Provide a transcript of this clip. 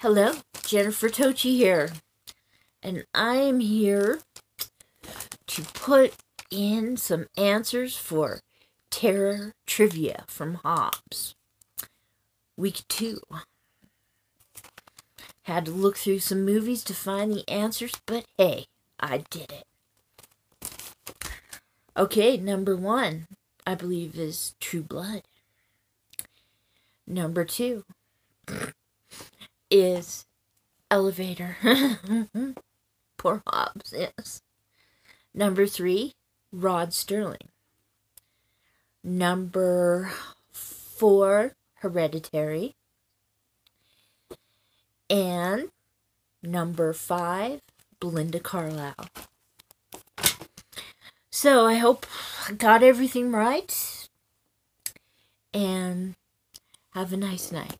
Hello, Jennifer Tochi here. And I am here to put in some answers for terror trivia from Hobbs. Week two. Had to look through some movies to find the answers, but hey, I did it. Okay, number one, I believe, is True Blood. Number two is Elevator. Poor Hobbs, yes. Number three, Rod Sterling. Number four, Hereditary. And number five, Belinda Carlisle. So I hope I got everything right. And have a nice night.